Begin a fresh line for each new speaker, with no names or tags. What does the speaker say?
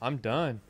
I'm done.